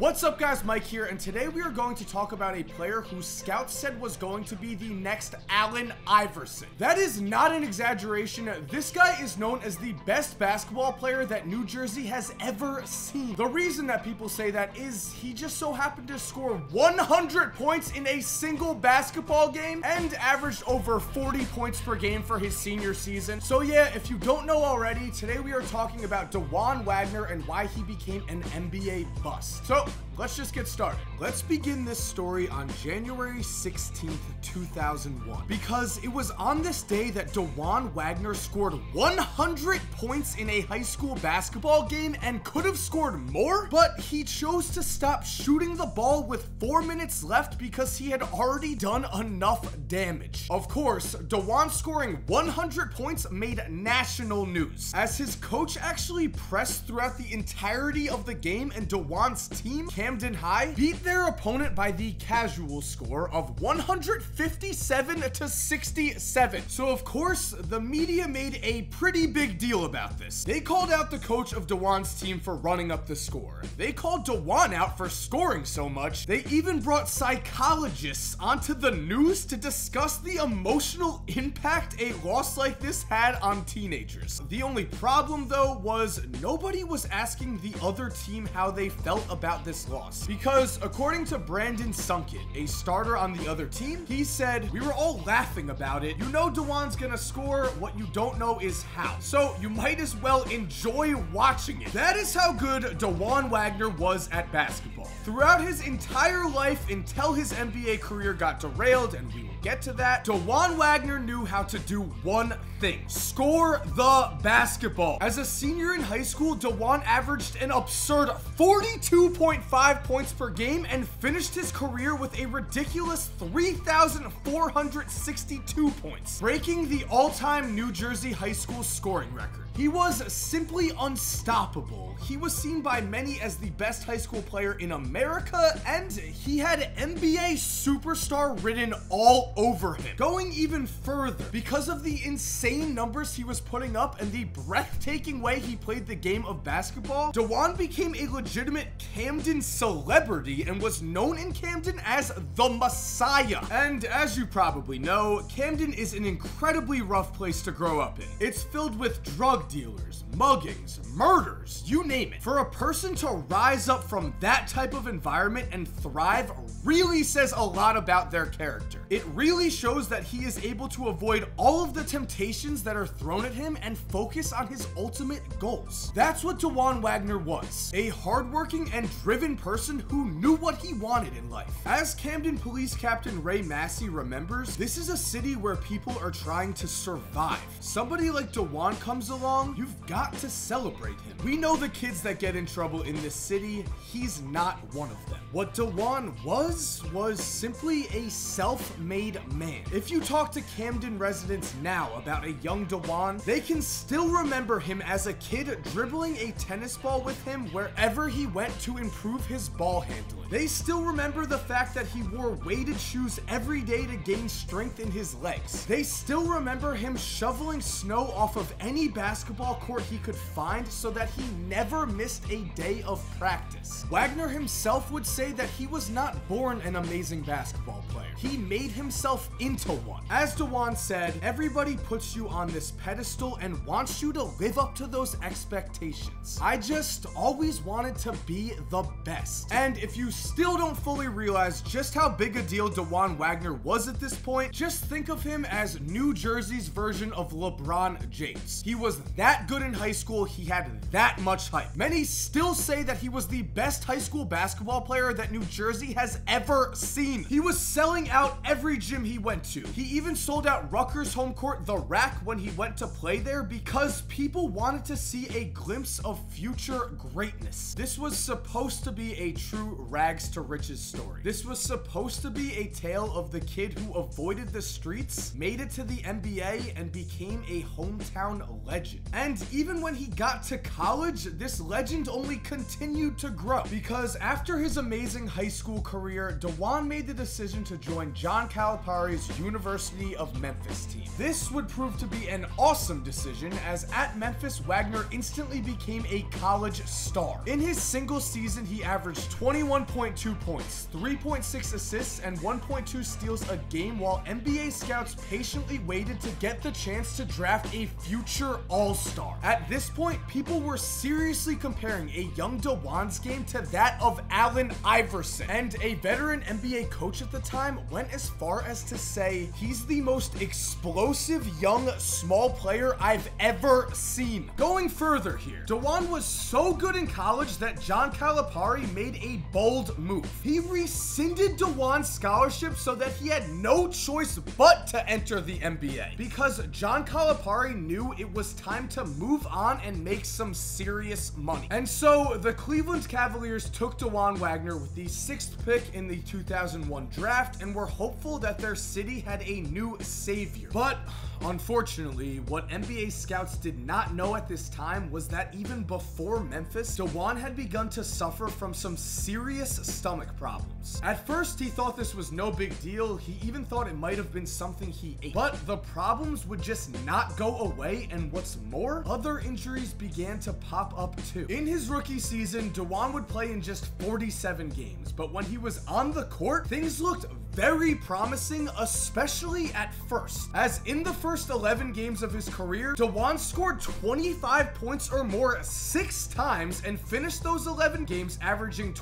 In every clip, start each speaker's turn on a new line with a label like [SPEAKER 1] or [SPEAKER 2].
[SPEAKER 1] What's up guys, Mike here, and today we are going to talk about a player who scouts said was going to be the next Allen Iverson. That is not an exaggeration, this guy is known as the best basketball player that New Jersey has ever seen. The reason that people say that is he just so happened to score 100 points in a single basketball game and averaged over 40 points per game for his senior season. So yeah, if you don't know already, today we are talking about Dajuan Wagner and why he became an NBA bust. So out let's just get started. Let's begin this story on January 16th, 2001, because it was on this day that Dajuan Wagner scored 100 points in a high school basketball game and could have scored more, but he chose to stop shooting the ball with four minutes left because he had already done enough damage. Of course, Dajuan scoring 100 points made national news, as his coach actually pressed throughout the entirety of the game and Dajuan's team, Camden High, beat their opponent by the casual score of 157 to 67. So of course, the media made a pretty big deal about this. They called out the coach of Dajuan's team for running up the score. They called Dajuan out for scoring so much. They even brought psychologists onto the news to discuss the emotional impact a loss like this had on teenagers. The only problem though was nobody was asking the other team how they felt about this loss. Because according to Brandon Sunkett, a starter on the other team, he said, we were all laughing about it. You know Dajuan's gonna score, what you don't know is how. So you might as well enjoy watching it. That is how good Dajuan Wagner was at basketball. Throughout his entire life until his NBA career got derailed, and we get to that, Dajuan Wagner knew how to do one thing. Score the basketball. As a senior in high school, Dajuan averaged an absurd 42.5 points per game and finished his career with a ridiculous 3,462 points, breaking the all-time New Jersey high school scoring record. He was simply unstoppable. He was seen by many as the best high school player in America, and he had NBA superstar written all over him. Going even further, because of the insane numbers he was putting up and the breathtaking way he played the game of basketball, Dajuan became a legitimate Camden celebrity and was known in Camden as the Messiah. And as you probably know, Camden is an incredibly rough place to grow up in. It's filled with drug dealers, muggings, murders, you name it. For a person to rise up from that type of environment and thrive really says a lot about their character. It really shows that he is able to avoid all of the temptations that are thrown at him and focus on his ultimate goals. That's what Dajuan Wagner was, a hardworking and driven person who knew what he wanted in life. As Camden Police Captain Ray Massey remembers, this is a city where people are trying to survive. Somebody like Dajuan comes along, you've got to celebrate him. We know the kids that get in trouble in this city, he's not one of them. What Dajuan was, was simply a self-made man. If you talk to Camden residents now about a young Dajuan, they can still remember him as a kid dribbling a tennis ball with him wherever he went to improve his ball handling. They still remember the fact that he wore weighted shoes every day to gain strength in his legs. They still remember him shoveling snow off of any basketball court he could find so that he never missed a day of practice. Wagner himself would say that he was not born an amazing basketball player. He made himself into one. As Dajuan said, everybody puts you on this pedestal and wants you to live up to those expectations. I just always wanted to be the best. And if you still don't fully realize just how big a deal Dajuan Wagner was at this point, just think of him as New Jersey's version of LeBron James. He was that good in high school, he had that much hype. Many still say that he was the best high school basketball player that New Jersey has ever seen. He was selling out every gym he went to. He even sold out Rutgers home court, The RAC, when he went to play there because people wanted to see a glimpse of future greatness. This was supposed to be a true rags to riches story. This was supposed to be a tale of the kid who avoided the streets, made it to the NBA, and became a hometown legend. And even when he got to college, this legend only continued to grow because after his amazing high school career, Dajuan made the decision to join John Calipari's University of Memphis team. This would prove to be an awesome decision as at Memphis, Wagner instantly became a college star. In his single season, he averaged 21.2 points, 3.6 assists, and 1.2 steals a game while NBA scouts patiently waited to get the chance to draft a future all-star. At this point, people were seriously comparing a young Dajuan's game to that of Allen Iverson. And a veteran NBA coach at the time went as far as to say he's the most explosive young small player I've ever seen. Going further here, Dajuan was so good in college that John Calipari made a bold move. He rescinded Dajuan's scholarship so that he had no choice but to enter the NBA because John Calipari knew it was time to move on and make some serious money. And so the Cleveland Cavaliers took Dajuan Wagner with the sixth pick in the 2001 draft and were hopeful that their city had a new savior. But Unfortunately, what NBA scouts did not know at this time was that even before Memphis, Dajuan had begun to suffer from some serious stomach problems. At first, he thought this was no big deal. He even thought it might have been something he ate. But the problems would just not go away, and what's more, other injuries began to pop up too. In his rookie season, Dajuan would play in just 47 games, but when he was on the court, things looked very promising, especially at first. As in the first 11 games of his career, Dajuan scored 25 points or more six times and finished those 11 games averaging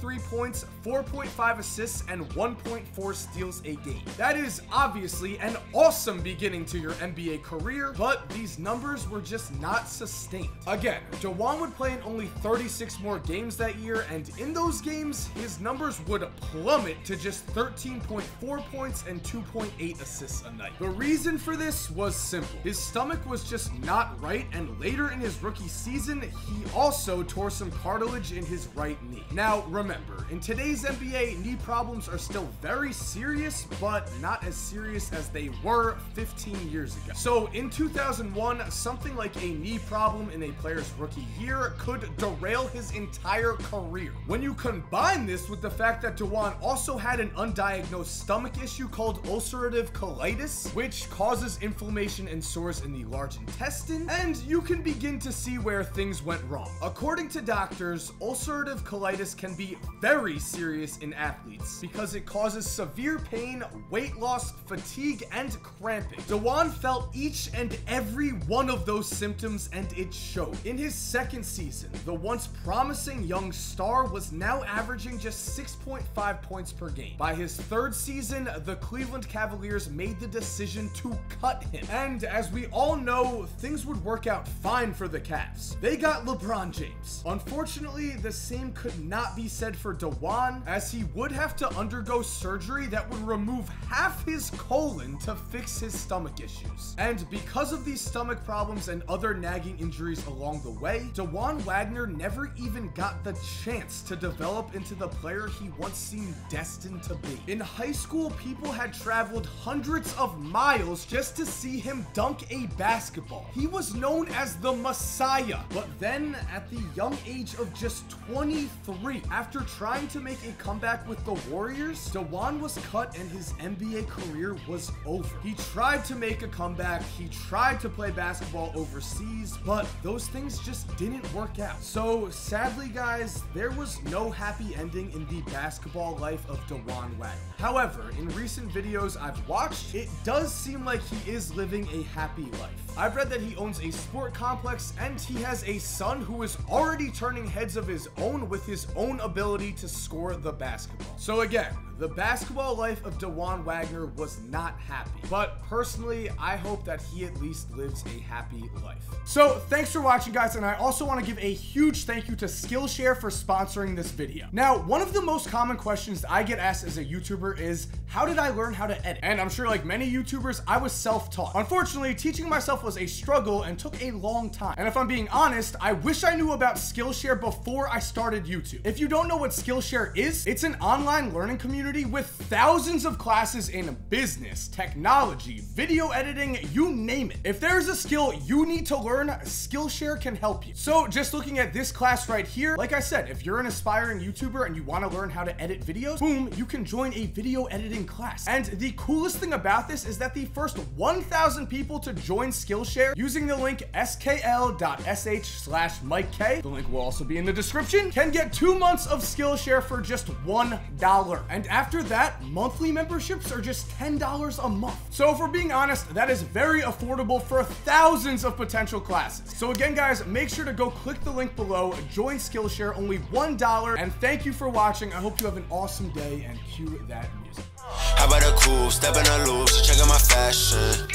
[SPEAKER 1] 20.3 points, 4.5 assists, and 1.4 steals a game. That is obviously an awesome beginning to your NBA career, but these numbers were just not sustained. Again, Dajuan would play in only 36 more games that year, and in those games, his numbers would plummet to just 13.4 points and 2.8 assists a night. The reason for this was simple. His stomach was just not right, and later in his rookie season, he also tore some cartilage in his right knee. Now, remember, in today's NBA, knee problems are still very serious, but not as serious as they were 15 years ago. So in 2001, something like a knee problem in a player's rookie year could derail his entire career. When you combine this with the fact that Dajuan also had an undiagnosed stomach issue called ulcerative colitis, which causes inflammation and sores in the large intestine, and you can begin to see where things went wrong. According to doctors, ulcerative colitis can be very serious in athletes because it causes severe pain, weight loss, fatigue, and cramping. Dajuan felt each and every one of those symptoms and it showed. In his second season, the once promising young star was now averaging just 6.5 points per game. By his third season, the Cleveland Cavaliers made the decision to cut him. And as we all know, things would work out fine for the Cavs. They got LeBron James. Unfortunately, the same could not be said for Dajuan, as he would have to undergo surgery that would remove half his colon to fix his stomach issues. And because of these stomach problems and other nagging injuries along the way, Dajuan Wagner never even got the chance to develop into the player he once seemed destined to be. In high school, people had traveled hundreds of miles just to see him dunk a basketball. He was known as the Messiah, but then at the young age of just 23, after trying to make a comeback with the Warriors, Dajuan was cut and his NBA career was over. He tried to make a comeback, he tried to play basketball overseas, but those things just didn't work out. So sadly, guys, there was no happy ending in the basketball life of Dajuan Wagner. However, in recent videos I've watched, it does seem like he is living a happy life. I've read that he owns a sport complex and he has a son who is already turning heads of his own with his own ability to score the basketball. So again, the basketball life of Dajuan Wagner was not happy, but personally, I hope that he at least lives a happy life. So thanks for watching guys, and I also want to give a huge thank you to Skillshare for sponsoring this video. Now, one of the most common questions I get asked as a YouTuber is, how did I learn how to edit? And I'm sure like many YouTubers, I was self-taught. Unfortunately, teaching myself was a struggle and took a long time. And if I'm being honest, I wish I knew about Skillshare before I started YouTube. If you don't know what Skillshare is, it's an online learning community with thousands of classes in business, technology, video editing, you name it. If there's a skill you need to learn, Skillshare can help you. So just looking at this class right here, like I said, if you're an aspiring YouTuber and you want to learn how to edit videos, boom, you can join a video editing class. And the coolest thing about this is that the first 1,000 people to join Skillshare using the link skl.sh slash Mike K, the link will also be in the description, can get two months of Skillshare for just $1. And after that, monthly memberships are just $10 a month. So if we're being honest, that is very affordable for thousands of potential classes. So again, guys, make sure to go click the link below, join Skillshare, only $1, and thank you for watching. I hope you have an awesome day, and cue that music.
[SPEAKER 2] How about a cool, step in a loop, she checking my fashion.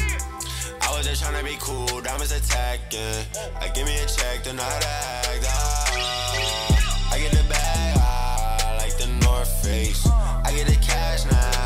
[SPEAKER 2] I was just trying to be cool, diamonds attacking. I give me a check, then to act. Ah, Face. I get the cash now.